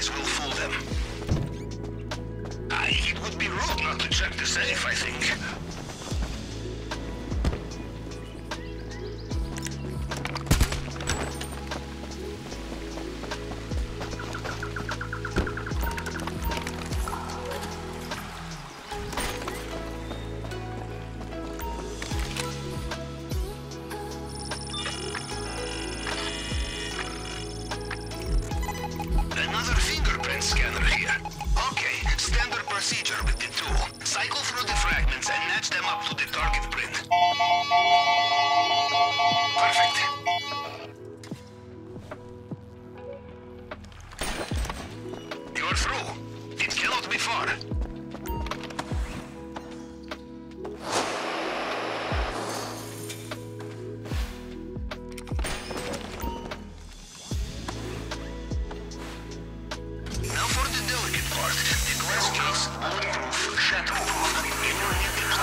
eyes will fool them. I, it would be rude not to check the safe, I think.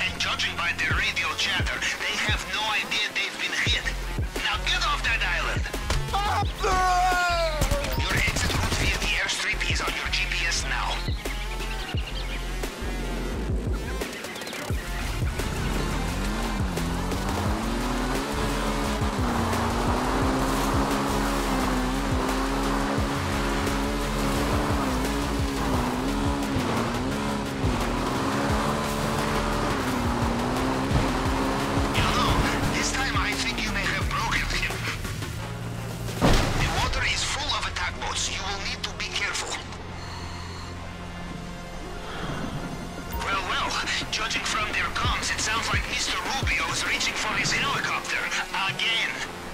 And judging by their radio chatter, they have no idea Judging from their comms, it sounds like Mr. Rubio is reaching for his helicopter again.